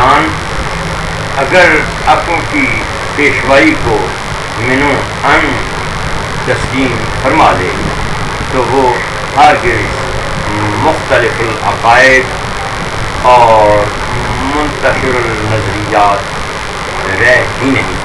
انسان اگر اپنوں کی پیشوائی کو منو ان تسلیم فرما دے تو وہ ہرگز مختلف العقائد اور منتشر النظریات رہ ہی نہیں۔